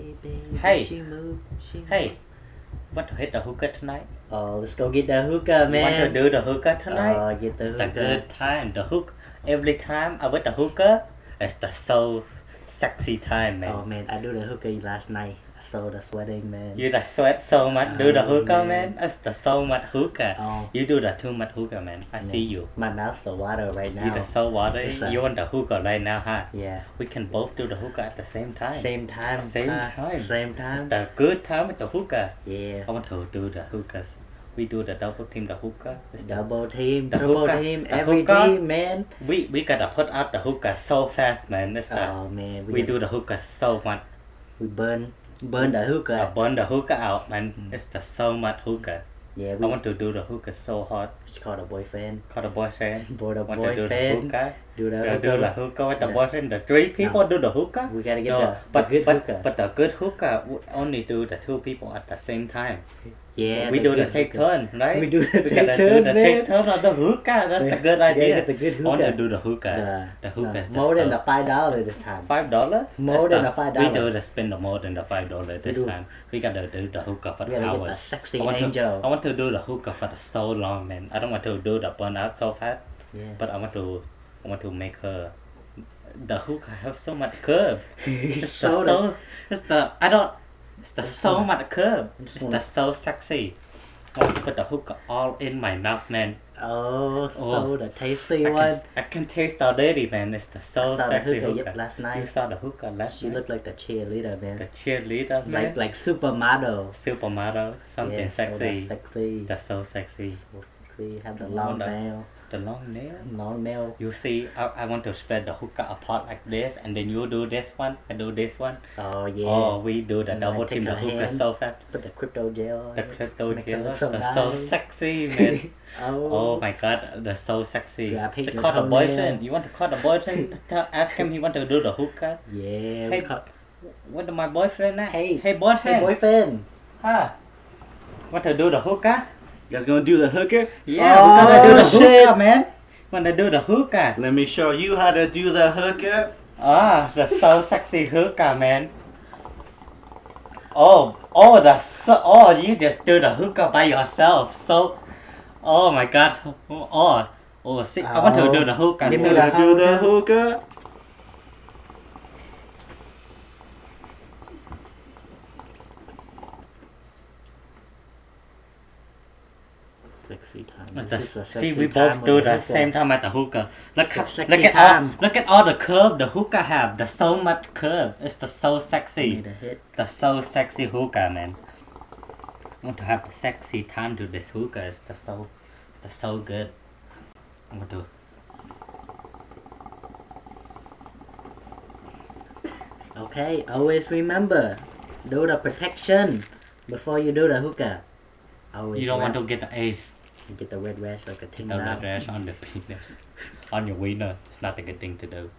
Hey, baby. Hey. She moved. She moved. Hey, want to hit the hookah tonight? Oh, let's go get the hookah, You want to do the hookah uh, tonight? Oh, get the it's the hookah. good time. The hook every time I with the hookah, it's the so sexy time, man. Oh man, I do the hookah last night. Saw the sweating, man. You the sweat so much. Do the Oh, hookah, man. man. It's the so much hookah. Oh, You do the too much hookah, man. I Yeah. see you. my mouth's so water right now. You the so water. A- You want the hookah right now, huh? Yeah. We can both do the hookah at the same time. Same time. Same huh? time. Same It's time. the good time with the hookah. Yeah. I want to do the hookahs. We do the double team the hookah. It's the- Double team, the triple hookah- team, the every hookah- team, man. We we gotta put out the hookah so fast, man. It's the, Oh man, we we, do the hookah so much. we burn burn the I hookah. burn the hookah out, man. Mm. It's the so much hookah. Yeah, I we want to do the hookah so hard. it's called a boyfriend. Call the boyfriend. Boy the Want to do the hookah? Do the the hookah. with the Yeah. boyfriend. The three people do the hookah. We gotta get No, the, the but good but, hookah. but the good hookah would only do the two people at the same time. yeah, we do the take hookah. turn, right? We do the we take gotta turn, do the man. take turn on the hookah. That's Yeah. the good Yeah, idea. get the good hookah. do the hookah. The- The hookah the- is just more than so- the five dollar this time. Five dollar? More than the $5. We do the spend the more than the five dollar this do. time. We gotta do the hookah for We the get the hours. sexy I want angel. To, I want to do the hookah for the so long, man. I don't want to do the burn out so fast, Yeah. but I want to, I want to make her. The hookah have so much curve. It's so so, it's the I don't. It's the so much curve. It's the so sexy. I want to put the hookah all in my mouth, man. oh, Oh. so the tasty I one. can, I can taste already, man. It's the so I saw the sexy hookah hookah. yep, last You saw the hookah last She night. looked like the cheerleader, man. the cheerleader, man. Like like supermodel. supermodel, something yeah, sexy. that's sexy. That's so sexy. We have the long the- nail, The long nail. long nail. You see, I, I want to spread the hookah apart like this, and then you do this one, I do this one. Oh yeah. Oh, we do the And double team the hookah hand. so fast. Put the crypto gel. The crypto gel, so that's so sexy, man. oh. Oh my god, that's so sexy. Yeah, To call the boyfriend. You want to call the boyfriend? Tell, ask him he want to do the hookah. Yeah. Hey, What my boyfriend at? Hey. hey boyfriend. Hey boyfriend. Huh? Want to do the hookah? You guys gonna do the hooker? Yeah, we're gonna do the Oh, shit. hookah, man. We're gonna do the hookah? Let me show you how to do the hooker. Ah, that's so sexy hookah, man. Oh, oh, the so, oh, you just do the hookah by yourself. So, oh my god. Oh, oh, see, I want to Oh. do the hookah Give me too. that. Do the hooker. Sexy time. This the- is a see, we both do the same time at the hookah. Look, It's how- sexy look at time. all, look at all the curve the hookah have. The so much curve. It's the so sexy. Need a hit. The so sexy hookah, man. I want to have the sexy time to this hookah. It's the so, it's the so good. I want to. Okay, always remember, do the protection before you do the hookah. Always You don't want to get the ace. Get the red rash like a Get ting the red rash on the penis, on your wiener. It's not a good thing to do.